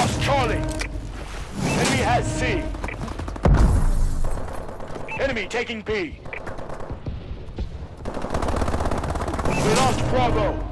lost Charlie. Enemy has C. Enemy taking B. We lost Bravo.